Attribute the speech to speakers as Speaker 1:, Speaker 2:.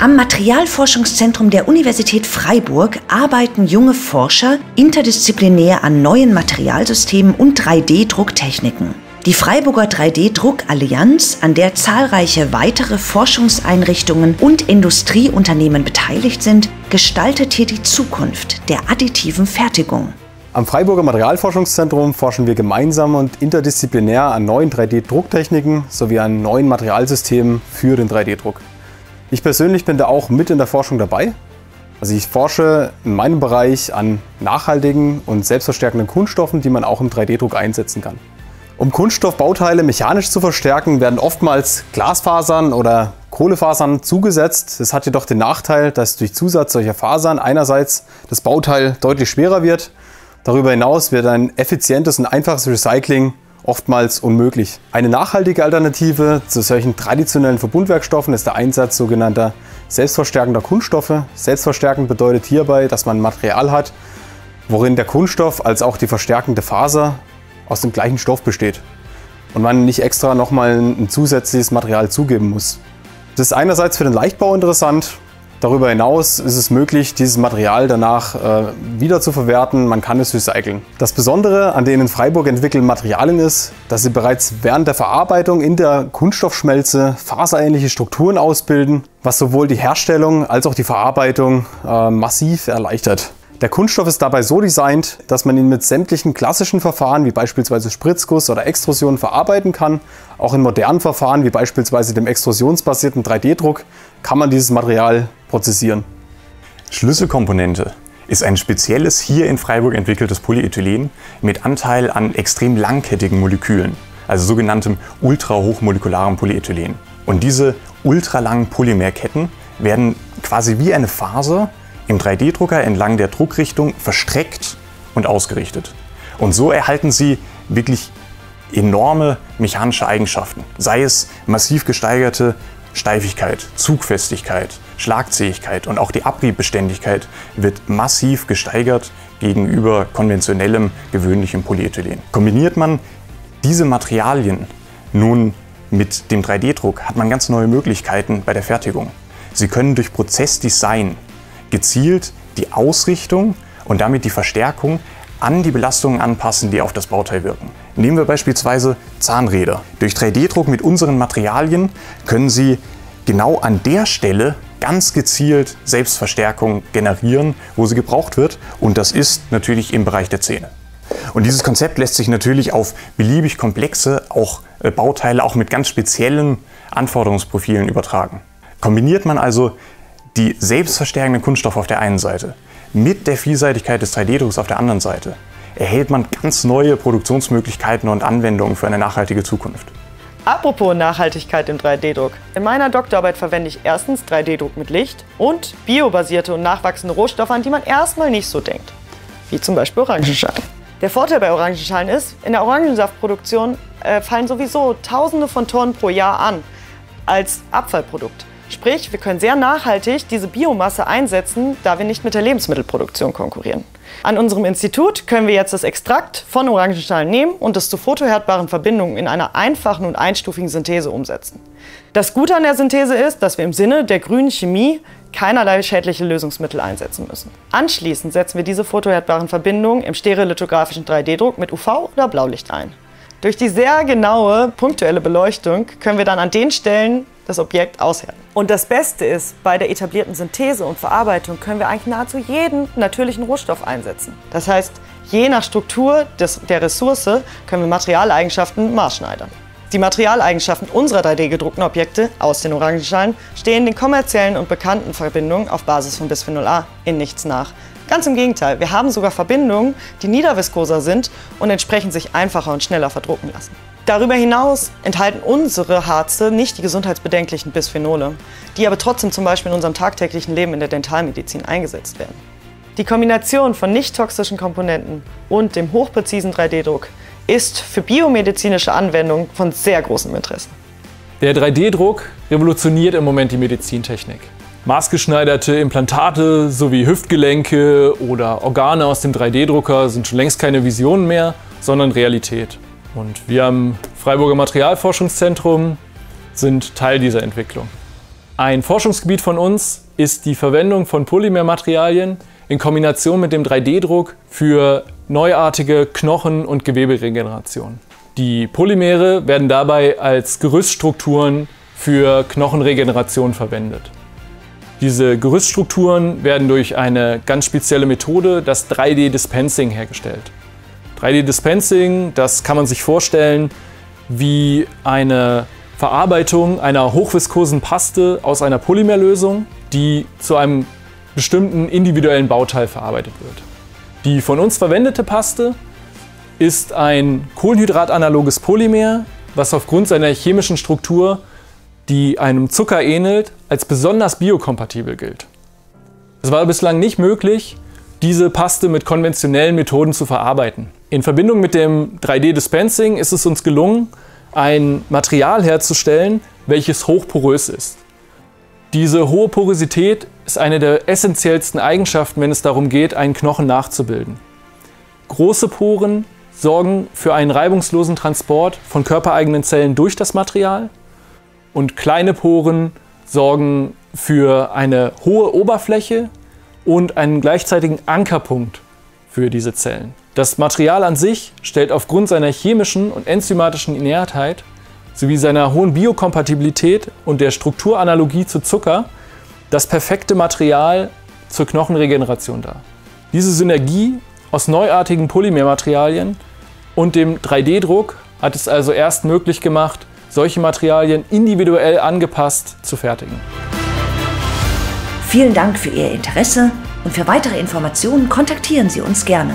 Speaker 1: Am Materialforschungszentrum der Universität Freiburg arbeiten junge Forscher interdisziplinär an neuen Materialsystemen und 3D-Drucktechniken. Die Freiburger 3D-Druckallianz, an der zahlreiche weitere Forschungseinrichtungen und Industrieunternehmen beteiligt sind, gestaltet hier die Zukunft der additiven Fertigung.
Speaker 2: Am Freiburger Materialforschungszentrum forschen wir gemeinsam und interdisziplinär an neuen 3D-Drucktechniken sowie an neuen Materialsystemen für den 3D-Druck. Ich persönlich bin da auch mit in der Forschung dabei. Also ich forsche in meinem Bereich an nachhaltigen und selbstverstärkenden Kunststoffen, die man auch im 3D-Druck einsetzen kann. Um Kunststoffbauteile mechanisch zu verstärken, werden oftmals Glasfasern oder Kohlefasern zugesetzt. Das hat jedoch den Nachteil, dass durch Zusatz solcher Fasern einerseits das Bauteil deutlich schwerer wird. Darüber hinaus wird ein effizientes und einfaches Recycling oftmals unmöglich. Eine nachhaltige Alternative zu solchen traditionellen Verbundwerkstoffen ist der Einsatz sogenannter selbstverstärkender Kunststoffe. Selbstverstärkend bedeutet hierbei, dass man Material hat, worin der Kunststoff als auch die verstärkende Faser aus dem gleichen Stoff besteht und man nicht extra nochmal ein zusätzliches Material zugeben muss. Das ist einerseits für den Leichtbau interessant. Darüber hinaus ist es möglich, dieses Material danach äh, wieder zu verwerten. Man kann es recyceln. Das Besondere an den in Freiburg entwickelten Materialien ist, dass sie bereits während der Verarbeitung in der Kunststoffschmelze faserähnliche Strukturen ausbilden, was sowohl die Herstellung als auch die Verarbeitung äh, massiv erleichtert. Der Kunststoff ist dabei so designt, dass man ihn mit sämtlichen klassischen Verfahren wie beispielsweise Spritzguss oder Extrusion verarbeiten kann. Auch in modernen Verfahren wie beispielsweise dem extrusionsbasierten 3D-Druck kann man dieses Material prozessieren.
Speaker 3: Schlüsselkomponente ist ein spezielles hier in Freiburg entwickeltes Polyethylen mit Anteil an extrem langkettigen Molekülen, also sogenanntem ultrahochmolekularen Polyethylen. Und diese ultralangen Polymerketten werden quasi wie eine Faser im 3D-Drucker entlang der Druckrichtung verstreckt und ausgerichtet. Und so erhalten Sie wirklich enorme mechanische Eigenschaften, sei es massiv gesteigerte Steifigkeit, Zugfestigkeit, Schlagzähigkeit und auch die Abriebbeständigkeit wird massiv gesteigert gegenüber konventionellem, gewöhnlichem Polyethylen. Kombiniert man diese Materialien nun mit dem 3D-Druck, hat man ganz neue Möglichkeiten bei der Fertigung. Sie können durch Prozessdesign gezielt die Ausrichtung und damit die Verstärkung an die Belastungen anpassen, die auf das Bauteil wirken. Nehmen wir beispielsweise Zahnräder. Durch 3D-Druck mit unseren Materialien können Sie genau an der Stelle ganz gezielt Selbstverstärkung generieren, wo sie gebraucht wird. Und das ist natürlich im Bereich der Zähne. Und dieses Konzept lässt sich natürlich auf beliebig komplexe auch äh, Bauteile auch mit ganz speziellen Anforderungsprofilen übertragen. Kombiniert man also die selbstverstärkenden Kunststoffe auf der einen Seite mit der Vielseitigkeit des 3D-Drucks auf der anderen Seite erhält man ganz neue Produktionsmöglichkeiten und Anwendungen für eine nachhaltige Zukunft.
Speaker 4: Apropos Nachhaltigkeit im 3D-Druck. In meiner Doktorarbeit verwende ich erstens 3D-Druck mit Licht und biobasierte und nachwachsende Rohstoffe, an die man erstmal nicht so denkt. Wie zum Beispiel Orangenschalen. Der Vorteil bei Orangenschalen ist, in der Orangensaftproduktion äh, fallen sowieso Tausende von Tonnen pro Jahr an als Abfallprodukt. Sprich, wir können sehr nachhaltig diese Biomasse einsetzen, da wir nicht mit der Lebensmittelproduktion konkurrieren. An unserem Institut können wir jetzt das Extrakt von Orangenschalen nehmen und es zu photohärtbaren Verbindungen in einer einfachen und einstufigen Synthese umsetzen. Das Gute an der Synthese ist, dass wir im Sinne der grünen Chemie keinerlei schädliche Lösungsmittel einsetzen müssen. Anschließend setzen wir diese photohärtbaren Verbindungen im stereolithografischen 3D-Druck mit UV oder Blaulicht ein. Durch die sehr genaue punktuelle Beleuchtung können wir dann an den Stellen das Objekt aushärten. Und das Beste ist, bei der etablierten Synthese und Verarbeitung können wir eigentlich nahezu jeden natürlichen Rohstoff einsetzen. Das heißt, je nach Struktur des, der Ressource können wir Materialeigenschaften maßschneidern. Die Materialeigenschaften unserer 3D-gedruckten Objekte aus den Orangenschalen stehen den kommerziellen und bekannten Verbindungen auf Basis von Bisphenol A in nichts nach. Ganz im Gegenteil, wir haben sogar Verbindungen, die niederviskoser sind und entsprechend sich einfacher und schneller verdrucken lassen. Darüber hinaus enthalten unsere Harze nicht die gesundheitsbedenklichen Bisphenole, die aber trotzdem zum Beispiel in unserem tagtäglichen Leben in der Dentalmedizin eingesetzt werden. Die Kombination von nicht toxischen Komponenten und dem hochpräzisen 3D-Druck ist für biomedizinische Anwendungen von sehr großem Interesse.
Speaker 5: Der 3D-Druck revolutioniert im Moment die Medizintechnik. Maßgeschneiderte Implantate sowie Hüftgelenke oder Organe aus dem 3D-Drucker sind schon längst keine Visionen mehr, sondern Realität. Und wir am Freiburger Materialforschungszentrum sind Teil dieser Entwicklung. Ein Forschungsgebiet von uns ist die Verwendung von Polymermaterialien in Kombination mit dem 3D-Druck für neuartige Knochen- und Geweberegeneration. Die Polymere werden dabei als Gerüststrukturen für Knochenregeneration verwendet. Diese Gerüststrukturen werden durch eine ganz spezielle Methode, das 3D-Dispensing, hergestellt. 3D-Dispensing, das kann man sich vorstellen wie eine Verarbeitung einer hochviskosen Paste aus einer Polymerlösung, die zu einem bestimmten individuellen Bauteil verarbeitet wird. Die von uns verwendete Paste ist ein kohlenhydratanaloges Polymer, was aufgrund seiner chemischen Struktur, die einem Zucker ähnelt, als besonders biokompatibel gilt. Es war bislang nicht möglich, diese Paste mit konventionellen Methoden zu verarbeiten. In Verbindung mit dem 3D-Dispensing ist es uns gelungen, ein Material herzustellen, welches hochporös ist. Diese hohe Porosität ist eine der essentiellsten Eigenschaften, wenn es darum geht, einen Knochen nachzubilden. Große Poren sorgen für einen reibungslosen Transport von körpereigenen Zellen durch das Material und kleine Poren sorgen für eine hohe Oberfläche und einen gleichzeitigen Ankerpunkt für diese Zellen. Das Material an sich stellt aufgrund seiner chemischen und enzymatischen Inertheit sowie seiner hohen Biokompatibilität und der Strukturanalogie zu Zucker das perfekte Material zur Knochenregeneration dar. Diese Synergie aus neuartigen Polymermaterialien und dem 3D-Druck hat es also erst möglich gemacht, solche Materialien individuell angepasst zu fertigen.
Speaker 1: Vielen Dank für Ihr Interesse und für weitere Informationen kontaktieren Sie uns gerne.